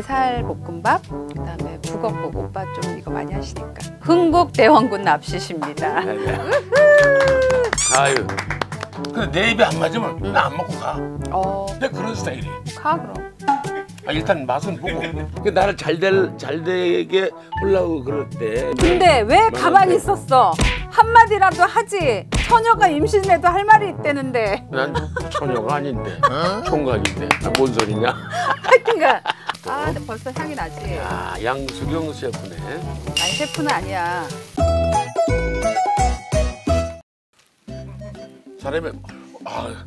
게살 볶음밥, 그다음에 북엇국 오빠 좀 이거 많이 하시니까. 흥국 대원군 납시십니다. 아유. 근데 내 입에 안 맞으면 나 안 먹고 가. 어, 내 그런 스타일이. 가 그럼. 아, 일단 맛은 보고. 그 나를 잘될 잘되게 하려고 그럴 때. 근데 왜. 가만히 있었어? 한마디라도 하지. 처녀가 임신해도 할 말이 있다는데. 난 처녀가 아닌데 총각인데 아, 뭔 소리냐? 하여튼간. 아, 근데 벌써 향이 나지. 아 양수경 셰프네. 아니, 셰프는 아니야. 사람이 아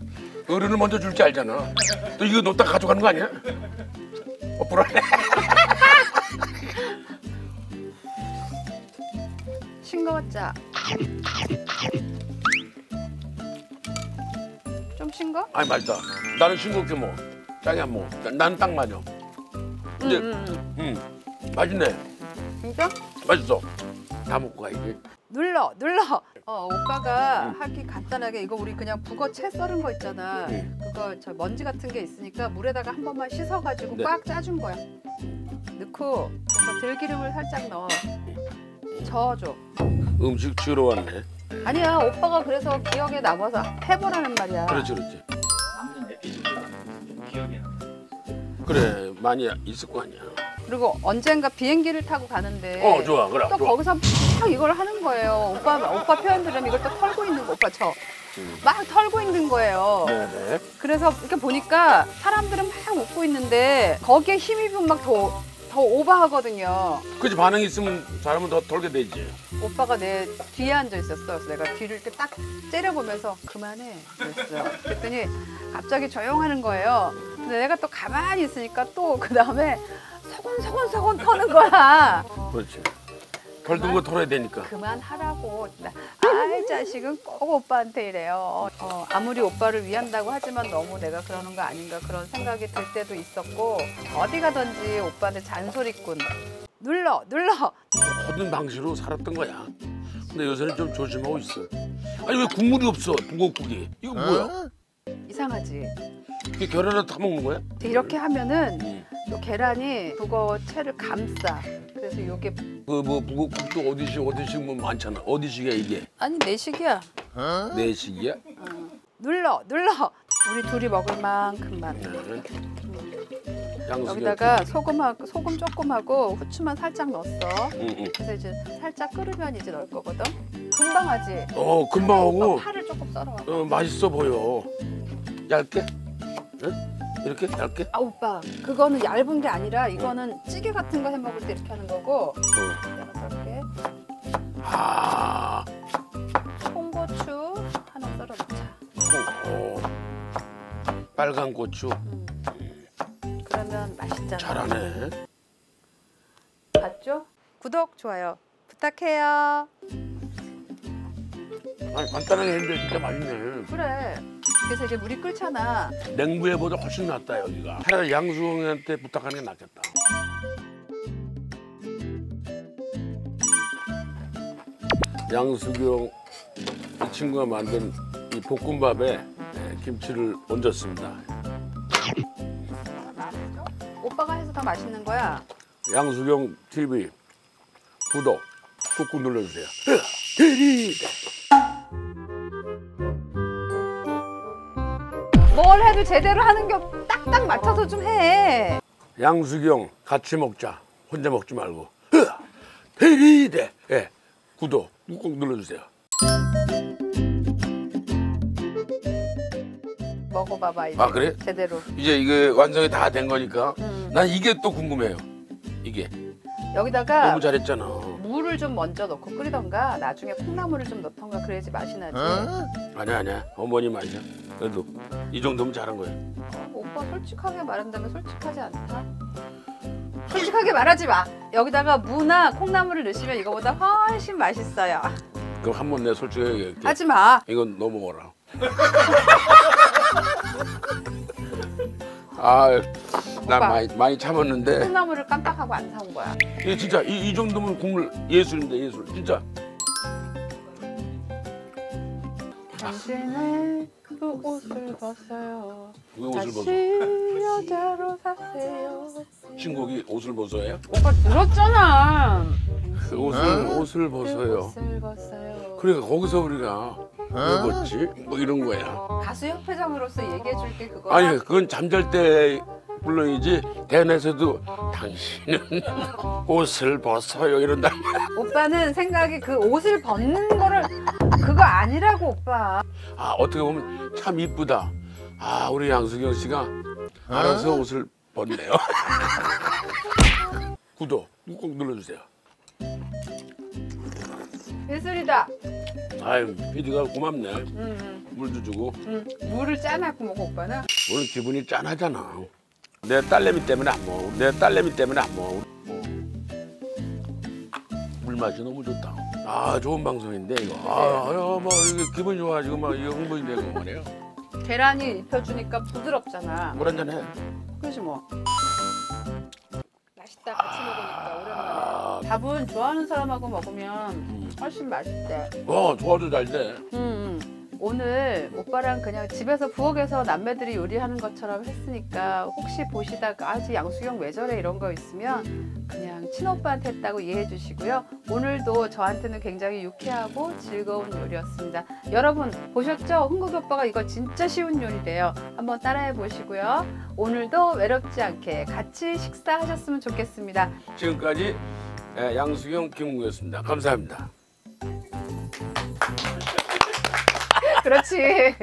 어른을 먼저 줄 줄 알잖아. 또 이거 놓다 가져가는 거 아니야? 어 불안해. 싱거웠자. 좀 싱거? 아니 맛있다. 나는 싱겁게 먹어. 짜게 안 먹어. 나는 딱 맞아. 근데 응, 응, 응. 음 맛있네. 진짜? 맛있어. 다 먹고 가야지. 눌러, 눌러. 어, 오빠가 하기 간단하게 이거 우리 그냥 북어 채 썰은 거 있잖아. 응. 그거 저 먼지 같은 게 있으니까 물에다가 한 번만 씻어가지고 네. 꽉 짜준 거야. 넣고 그래서 들기름을 살짝 넣어. 저어줘. 음식 주러 왔네. 아니야, 오빠가 그래서 기억에 남아서 해보라는 말이야. 그렇지 그렇지. 기억에 남아요. 그래 많이 있을 거 아니야. 그리고 언젠가 비행기를 타고 가는데 어 좋아 그래 또 좋아. 거기서 막 이걸 하는 거예요. 오빠 오빠 표현 들으면 이걸 또 털고 있는 거 오빠 저. 음. 막 털고 있는 거예요. 네네. 그래서 이렇게 보니까 사람들은 막 웃고 있는데 거기에 힘입으면 막더 더 오버하거든요. 그치 반응이 있으면 사람은 더 털게 되지. 오빠가 내 뒤에 앉아 있었어. 그래서 내가 뒤를 이렇게 딱 째려보면서 그만해. 그랬어요. 그랬더니 갑자기 조용하는 거예요. 근데 내가 또 가만히 있으니까 또 그 다음에 서곤서곤서곤 터는 거야. 그렇지. 털든 거 털어야 되니까. 그만하라고. 나, 아이 자식은 꼭 오빠한테 이래요. 어, 아무리 오빠를 위한다고 하지만 너무 내가 그러는 거 아닌가 그런 생각이 들 때도 있었고 어디 가든지 오빠는 잔소리꾼. 눌러 눌러. 허든 방식으로 살았던 거야. 근데 요새는 좀 조심하고 있어. 아니 왜 국물이 없어? 북엇국이. 이거 뭐야? 이상하지. 이게 계란을 다 먹는 거야? 이렇게 하면은 응. 요 계란이 북어 채를 감싸. 그래서 요게 그뭐 북엇국도 어디식 어디식 뭐 많잖아. 어디식이야 이게? 아니 내식이야. 내식이야? 눌러 눌러. 우리 둘이 먹을 만큼만. 네. 양수경. 여기다가 소금하고 소금 조금 하고 후추만 살짝 넣었어. 응, 응. 그래서 이제 살짝 끓으면 이제 넣을 거거든. 금방 하지. 어 금방 하고 파를 조금 썰어. 어, 맛있어 보여. 얇게? 응? 이렇게 얇게? 아 오빠 그거는 얇은 게 아니라 이거는 찌개 같은 거 해 먹을 때 이렇게 하는 거고. 어. 내가 썰게. 아. 홍고추 하나 썰어 놓자. 어. 빨간 고추 음. 그러면 맛있잖아. 잘하네. 봤죠? 구독 좋아요 부탁해요. 아니 간단하게 했는데 진짜 맛있네. 그래. 그래서 이제 물이 끓잖아. 냉부에보다 훨씬 낫다 여기가. 차라리 양수경한테 부탁하는 게 낫겠다. 양수경 이 친구가 만든 이 볶음밥에 네, 김치를 얹었습니다. 오빠가 해서 더 맛있는 거야. 양수경 TV 구독 꾹꾹 눌러주세요. 뭘 해도 제대로 하는 게 딱딱 맞춰서 좀 해. 양수경 같이 먹자. 혼자 먹지 말고. 대리대. 예. 구독 꾹꾹 눌러주세요. 먹어봐봐 이제. 아, 그래? 제대로. 이제 이게 완성이 다 된 거니까 음. 난 이게 또 궁금해요. 이게 여기다가 너무 잘했잖아. 물을 좀 먼저 넣고 끓이던가 나중에 콩나물을 좀 넣던가 그래야지 맛이 나지. 아니야 아니야 어머니 맛이야. 그래도 이 정도면 잘한 거야. 오빠 솔직하게 말한다면 솔직하지 않다. 솔직하게 말하지 마. 여기다가 무나 콩나물을 넣으시면 이거보다 훨씬 맛있어요. 그럼 한 번 내 솔직하게 얘기할게. 하지 마. 이건 너 먹어라. 아, 난. 많이 많이 참았는데 콩나물을 깜빡하고 안 사온 거야. 이게 진짜 이, 이 정도면 국물 예술인데 예술 진짜. 당신의 그 옷을 벗어요. 왜 옷을 다시 벗어? 여자로 사세요. 신곡이 옷을 벗어요? 오빠 들었잖아. 그 옷을 옷을 벗어요. 옷을 벗어요. 그러니까 거기서 우리가 왜 벗지? 뭐 이런 거야. 가수 협회장으로서 얘기해 줄게 그거. 아니 그건 잠잘 때 물론이지 대낮에도 당신은 옷을 벗어요 이런다. 오빠는 생각이 그 옷을 벗는 거를 그거 아니라고 오빠. 아 어떻게 보면 참 이쁘다. 아 우리 양수경 씨가 알아서 옷을 벗네요. 구독 꼭 눌러주세요. 예술이다. 아유 PD가 고맙네. 음, 음, 물도 주고 음. 물을 짜놨고 먹어 오빠는. 오늘 기분이 짠하잖아. 내 딸내미 때문에 안 먹어. 내 딸내미 때문에 안 먹어. 물 맛이 너무 좋다. 아 좋은 방송인데 이거. 아, 아, 뭐 이게 기분 좋아지고 막 이거 홍보이 되고 말이에요. 계란이 입혀주니까 부드럽잖아. 물 한잔 해. 그지 뭐. 맛있다 같이 먹으니까 오랜만에. 아, 밥은 좋아하는 사람하고 먹으면 훨씬 맛있대. 어 좋아도 잘 돼. 음, 음. 오늘 오빠랑 그냥 집에서 부엌에서 남매들이 요리하는 것처럼 했으니까 혹시 보시다가 아직 양수경 왜 저래 이런 거 있으면 그냥 친오빠한테 했다고 이해해 주시고요. 오늘도 저한테는 굉장히 유쾌하고 즐거운 요리였습니다. 여러분 보셨죠? 흥국이 오빠가 이거 진짜 쉬운 요리래요. 한번 따라해 보시고요. 오늘도 외롭지 않게 같이 식사하셨으면 좋겠습니다. 지금까지 예, 양수경 김웅구였습니다. 감사합니다. 그렇지.